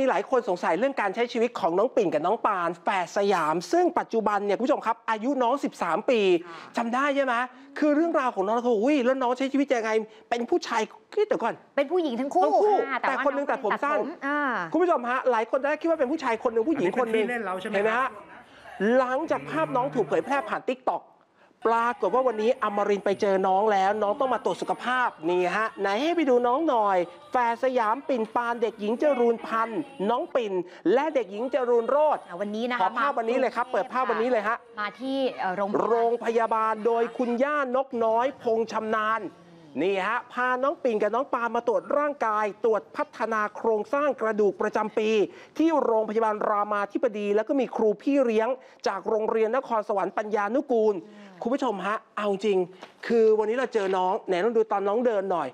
มีหลายคนสงสัยเรื่องการใช้ชีวิตของน้องปิ่นกับน้องปานแฝดสยาม ซึ่งปัจจุบันเนี่ยคุณผู้ชมครับ อายุน้อง 13 ปีค่ะจำได้ใช่ไหมคือเรื่องราวของน้องเราคืออุ้ยแล้วน้องใช้ชีวิตยังไง เป็นผู้ชายคิดเดี๋ยวก่อน เป็นผู้หญิงทั้งคู่ทั้งคู่อ่าแต่ว่าคนหนึ่งองตัดผมสั้น อ่า คุณผู้ชมฮะหลายคนได้คิดว่าเป็นผู้ชายคนหนึ่งผู้หญิงคนหนึ่งอันนี้เป็นที่เล่นเราใช่ไหมเห็นไหมฮะหลังจากภาพน้องถูกเผยแพร่ผ่านทิกตอก ปรากฏว่าวันนี้อมรินทร์ไปเจอน้องแล้ว น้องต้องมาตรวจสุขภาพนี่ฮะไหนให้ไปดูน้องหน่อย แฝดสยามปิ่นปานเด็กหญิงจรูนพันธ์น้องปิ่น และเด็กหญิงจรูนโรดอ่าวันนี้นะขอคะภาพวันนี้เลยครับ เปิดภาพวันนี้เลยฮะ มาที่เอ่อโรงพยาบาล โรงพยาบาลโดยคุณย่านกน้อยพงชำนาญ นี่ฮะพาน้องปิ่นกับน้องปามาตรวจร่างกาย ตรวจพัฒนาโครงสร้างกระดูกประจำปี ที่โรงพยาบาลรามาธิบดี แล้วก็มีครูพี่เลี้ยง จากโรงเรียนนครสวรรค์ปัญญานุกูล คุณผู้ชมฮะเอาจริง คือวันนี้เราเจอน้องไหนต้องดูตอนน้องเดินหน่อย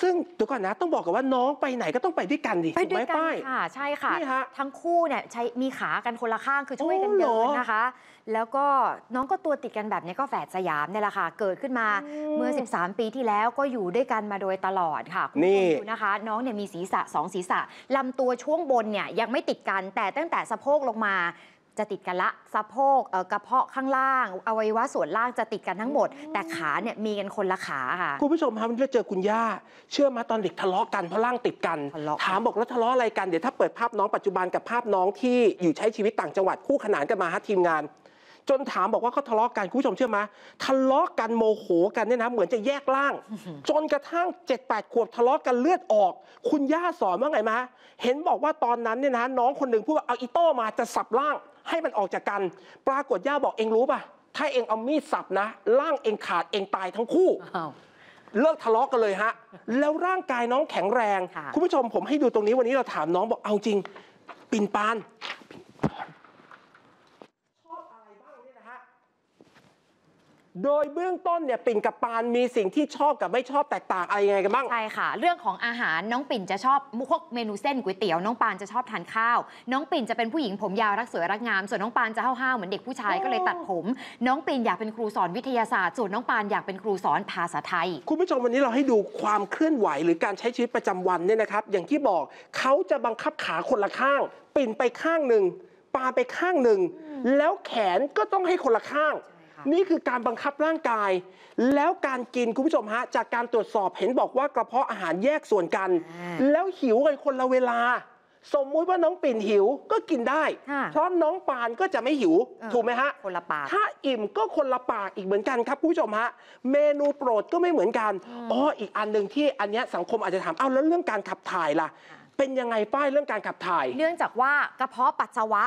ซึ่งเดี๋ยวก่อนนะต้องบอกกันว่าน้องไปไหนก็ต้องไปด้วยกันดิไปถูกด้ไหมวยกันป้าย ค่ะ ใช่ค่ะ นี่ฮะทั้งคู่เนี่ยใช้มีขากันคนละข้างคือช่วยกันโอ้เหรเดิอนนะคะ แล้วก็น้องก็ตัวติดกันแบบนี้ก็แฝดสยามเนี่ยแหละค่ะ เกิดขึ้นมาอืมเมื่อ 13 ปีที่แล้วก็อยู่ด้วยกันมาโดยตลอดค่ะคุณนี่ ผู้ชมดูนะคะ น้องเนี่ยมีศีรษะสองศีรษะลำตัวช่วงบนเนี่ยยังไม่ติดกันแต่ตั้งแต่สะโพกลงมา จะติดกันละสะโพกเอ่อกระเพาะข้างล่าง อวัยวะส่วนล่างจะติดกันทั้งหมด แต่ขาเนี่ยมีกันคนละขาค่ะ คุณผู้ชมครับวันนี้เราเจอคุณย่า เชื่อมาตอนเด็กทะเลาะกันเพราะร่างติดกันทะเลาะกัน ถามบอกแล้วทะเลาะอะไรกัน เดี๋ยวถ้าเปิดภาพน้องปัจจุบันกับภาพน้องที่อยู่ใช้ชีวิตต่างจังหวัดคู่ขนานกันมาฮะทีมงาน จนถามบอกว่าเขาทะเลาะกันคุณผู้ชมเชื่อไหมทะเลาะกันโมโหกันเนี่ยนะเหมือนจะแยกร่าง จนกระทั่ง7-8ขวบทะเลาะกันเลือดออก คุณย่าสอนว่าไงมะเห็นบอกว่าตอนนั้นเนี่ยนะน้องคนหนึ่งพูดว่าเอาอีโต้มาจะสับร่าง ให้มันออกจากกัน ปรากฏย่าบอกเองรู้ป่ะ ถ้าเองเอามีดสับนะ ร่างเองขาดเองตายทั้งคู่อ้าวเลิกทะเลาะกันเลยฮะ แล้วร่างกายน้องแข็งแรงค่ะคุณผู้ชมผมให้ดูตรงนี้วันนี้เราถามน้องบอกเอาจริง ปิ่นปาน ชอบอะไรบ้างเนี่ยนะฮะ โดยเบื้องต้นเนี่ยปิ่นกับปานมีสิ่งที่ชอบกับไม่ชอบแตกต่างอะไรยังไงกันบ้าง ใช่ค่ะ เรื่องของอาหารน้องปิ่นจะชอบพวกเมนูเส้นก๋วยเตี๋ยวน้องปานจะชอบทานข้าว น้องปิ่นจะเป็นผู้หญิงผมยาวรักสวยรักงาม ส่วนน้องปานจะห้าวๆเหมือนเด็กผู้ชายโอ้ก็เลยตัดผม น้องปิ่นอยากเป็นครูสอนวิทยาศาสตร์ส่วนน้องปานอยากเป็นครูสอนภาษาไทย คุณผู้ชมวันนี้เราให้ดูความเคลื่อนไหวหรือการใช้ชีวิตประจำวันเนี่ยนะครับ อย่างที่บอกเขาจะบังคับขาคนละข้าง ปิ่นไปข้างหนึ่งปาไปข้างหนึ่งแล้วแขนก็ต้องให้คนละข้างใช่ค่ะ นี่คือการบังคับร่างกาย แล้วการกินคุณผู้ชมฮะจากการตรวจสอบเห็นบอกว่ากระเพาะอาหารแยกส่วนกันอ่าแล้วหิวกันคนละเวลา สมมุติว่าน้องปิ่นหิวก็กินได้ค่ะเพราะน้องปานก็จะไม่หิวเออถูกไหมฮะคนละปากถ้าอิ่มก็คนละปากอีกเหมือนกันครับคุณผู้ชมฮะเมนูโปรดก็ไม่เหมือนกันอืมอ๋ออีกอันหนึ่งที่อันเนี้ยสังคมอาจจะถามเอ้าแล้วเรื่องการขับถ่ายล่ะเป็นยังไงป้ายเรื่องการขับถ่าย เนื่องจากว่ากระเพาะปัสสาวะ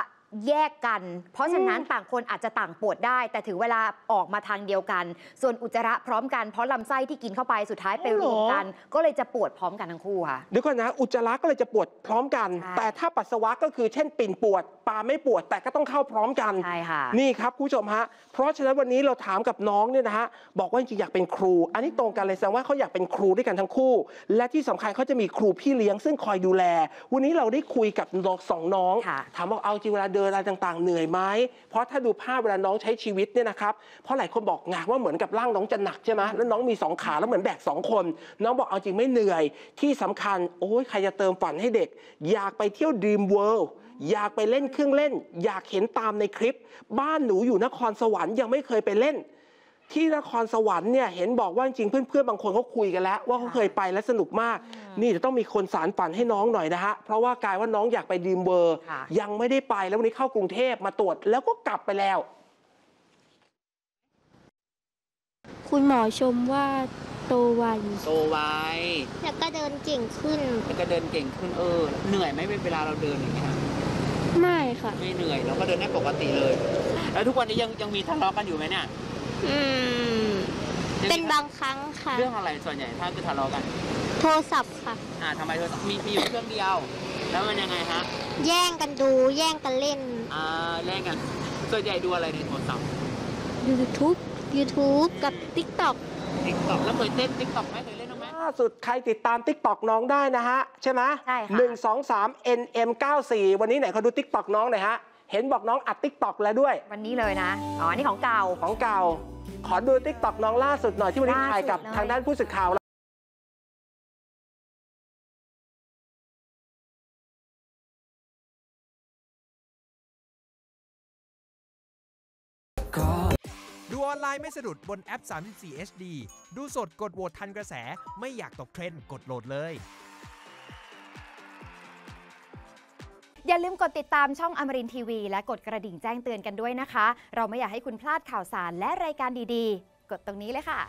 แยกกัน เพราะฉะนั้นต่างคนอาจจะต่างปวดได้ แต่ถึงเวลาออกมาทางเดียวกัน ส่วนอุจจาระพร้อมกันเพราะลำไส้ที่กินเข้าไปสุดท้ายไปรวมกัน ก็เลยจะปวดพร้อมกันทั้งคู่ค่ะ เดี๋ยวก่อนนะ อุจจาระก็เลยจะปวดพร้อมกัน ใช่แต่ถ้าปัสสาวะก็คือเช่นปิ่นปวดปาไม่ปวดแต่ก็ต้องเข้าพร้อมกันใช่ค่ะ นี่ครับคุณผู้ชมฮะเพราะฉะนั้นวันนี้เราถามกับน้องเนี่ยนะฮะบอกว่าจริงๆอยากเป็นครู อันนี้ตรงกันเลยแสดงว่าเขาอยากเป็นครูด้วยกันทั้งคู่ และที่สำคัญเขาจะมีครูพี่เลี้ยงซึ่งคอยดูแล วันนี้เราได้คุยกับน้องสองน้อง ค่ะ ถามว่าเอาจริงเวลาเดินอะไรต่างๆ เหนื่อยไหมเพราะถ้าดูภาพเวลาน้องใช้ชีวิตเนี่ยนะครับเพราะหลายคนบอกไงว่าเหมือนกับร่างน้องจะหนักใช่ไหมแล้วน้องมีสองขาแล้วเหมือนแบกสองคน น้องบอกเอาจริงไม่เหนื่อยที่สำคัญโอ้ยใครจะเติมฝันให้เด็ก อยากไปเที่ยว Dream World อยากไปเล่นเครื่องเล่น อยากเห็นตามในคลิป บ้านหนูอยู่นครสวรรค์ยังไม่เคยไปเล่น ที่นครสวรรค์เนี่ยเห็นบอกว่าจริงๆเพื่อนๆบางคนเขาคุยกันแล้ว ว่าเขาเคยไปและสนุกมาก นี่จะต้องมีคนสานฝันให้น้องหน่อยนะฮะเพราะว่ากลายว่าน้องอยากไป Dream World ค่ะยังไม่ได้ไปแล้ววันนี้เข้ากรุงเทพมาตรวจแล้วก็กลับไปแล้ว คุณหมอชมว่าโตไวโตไวแล้วก็เดินเก่งขึ้นแล้วก็เดินเก่งขึ้นเออ เหนื่อยไหมเวลาเราเดินอย่างเงี้ยไม่ค่ะ ไม่เหนื่อยเราก็เดินได้ปกติเลย แล้วทุกวันนี้ยังยังมีทะเลาะกันอยู่ไหมเนี่ย อืมยังมีเป็นบางครั้งค่ะ เรื่องอะไรส่วนใหญ่ถ้าคือทะเลาะกัน โทรศัพท์ค่ะ อ่าทำไมเธอมีมีอยู่เครื่องเดียว แล้วมันยังไงฮะ แย่งกันดู แย่งกันเล่น อ่าแลกกัน ส่วนใหญ่ดูอะไรในโทรศัพท์ YouTube YouTube กับ TikTok TikTok แล้วเคยเต้น TikTok ไหมเคยเล่นบ้างไหม ล่าสุดใครติดตาม TikTok น้องได้นะฮะ ใช่ไหมใช่ค่ะ หนึ่งสองสาม nm 94วันนี้ไหนเขาดู TikTok น้องหน่อยฮะ เห็นบอกน้องอัด TikTok แล้วด้วย วันนี้เลยนะ อ๋อ นี่ของเก่า ของเก่า ขอดู TikTok น้องล่าสุดหน่อยที่วันนี้ถ่ายกับทางด้านผู้สื่อข่าวดูออนไลน์ไม่สะดุดบนแอป 34 HD ดูสดกดโหวตทันกระแส ไม่อยากตกเทรนด์กดโหลดเลย อย่าลืมกดติดตามช่องอมรินทีวี และกดกระดิ่งแจ้งเตือนกันด้วยนะคะ เราไม่อยากให้คุณพลาดข่าวสารและรายการดีๆ กดตรงนี้เลยค่ะ